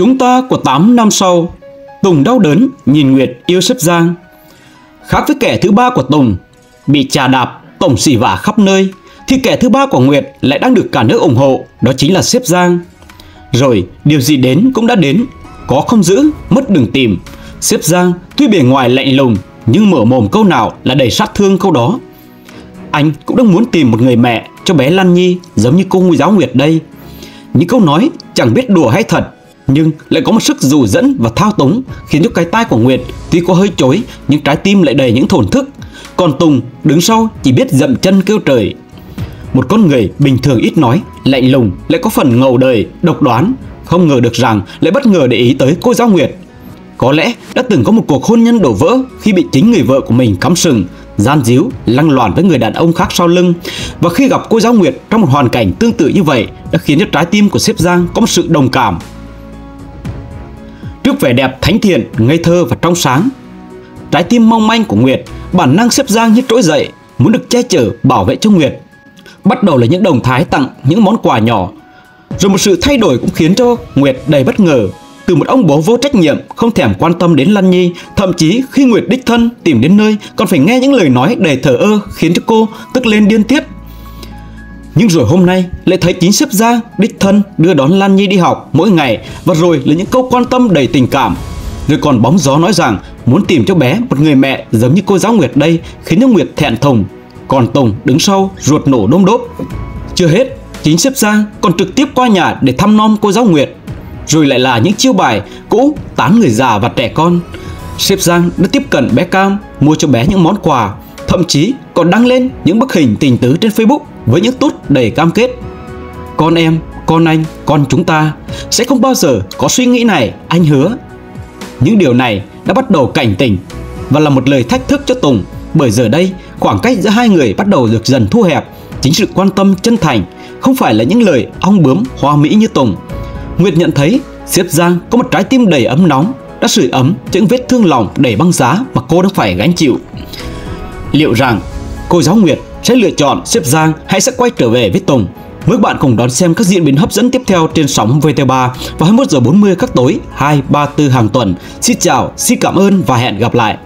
Chúng ta của 8 năm sau Tùng đau đớn nhìn Nguyệt yêu sếp Giang. Khác với kẻ thứ ba của Tùng Bị trà đạp, tổng xỉ vả khắp nơi Thì kẻ thứ ba của Nguyệt lại đang được cả nước ủng hộ Đó chính là sếp Giang. Rồi điều gì đến cũng đã đến Có không giữ, mất đừng tìm. Sếp Giang tuy bề ngoài lạnh lùng Nhưng mở mồm câu nào là đầy sát thương câu đó. Anh cũng đang muốn tìm một người mẹ cho bé Lan Nhi Giống như cô giáo Nguyệt đây. Những câu nói chẳng biết đùa hay thật nhưng lại có một sức dụ dẫn và thao túng khiến cho cái tai của Nguyệt tuy có hơi chối nhưng trái tim lại đầy những thổn thức. Còn Tùng đứng sau chỉ biết dậm chân kêu trời. Một con người bình thường ít nói, lạnh lùng lại có phần ngầu đời, độc đoán, không ngờ được rằng lại bất ngờ để ý tới cô giáo Nguyệt. Có lẽ đã từng có một cuộc hôn nhân đổ vỡ khi bị chính người vợ của mình cắm sừng, gian díu, lăng loàn với người đàn ông khác sau lưng. Và khi gặp cô giáo Nguyệt trong một hoàn cảnh tương tự như vậy đã khiến cho trái tim của sếp Giang có một sự đồng cảm Trước vẻ đẹp thánh thiện, ngây thơ và trong sáng. Trái tim mong manh của Nguyệt Bản năng xếp giang như trỗi dậy Muốn được che chở, bảo vệ cho Nguyệt. Bắt đầu là những đồng thái tặng những món quà nhỏ. Rồi một sự thay đổi cũng khiến cho Nguyệt đầy bất ngờ. Từ một ông bố vô trách nhiệm không thèm quan tâm đến Lan Nhi thậm chí khi Nguyệt đích thân tìm đến nơi còn phải nghe những lời nói đầy thờ ơ khiến cho cô tức lên điên tiết nhưng rồi hôm nay lại thấy chính sếp Giang đích thân đưa đón Lan Nhi đi học mỗi ngày và rồi là những câu quan tâm đầy tình cảm. Rồi còn bóng gió nói rằng muốn tìm cho bé một người mẹ giống như cô giáo Nguyệt đây khiến cho Nguyệt thẹn thùng. Còn Tùng đứng sau ruột nổ đôm đốp. Chưa hết, chính sếp Giang còn trực tiếp qua nhà để thăm nom cô giáo Nguyệt. Rồi lại là những chiêu bài cũ tán người già và trẻ con. Sếp Giang đã tiếp cận bé Cam mua cho bé những món quà thậm chí còn đăng lên những bức hình tình tứ trên Facebook với những tút đầy cam kết. Con em, con anh, con chúng ta sẽ không bao giờ có suy nghĩ này, anh hứa. Những điều này đã bắt đầu cảnh tỉnh và là một lời thách thức cho Tùng bởi giờ đây khoảng cách giữa hai người bắt đầu được dần thu hẹp chính sự quan tâm chân thành không phải là những lời ong bướm hoa mỹ như Tùng. Nguyệt nhận thấy Diệp Giang có một trái tim đầy ấm nóng đã sưởi ấm những vết thương lòng đầy băng giá mà cô đang phải gánh chịu. Liệu rằng cô giáo Nguyệt sẽ lựa chọn xếp Giang hay sẽ quay trở về với Tùng? Mời các bạn cùng đón xem các diễn biến hấp dẫn tiếp theo trên sóng VT3 vào 21 giờ 40 các tối 2, 3, 4 hàng tuần. Xin chào, xin cảm ơn và hẹn gặp lại.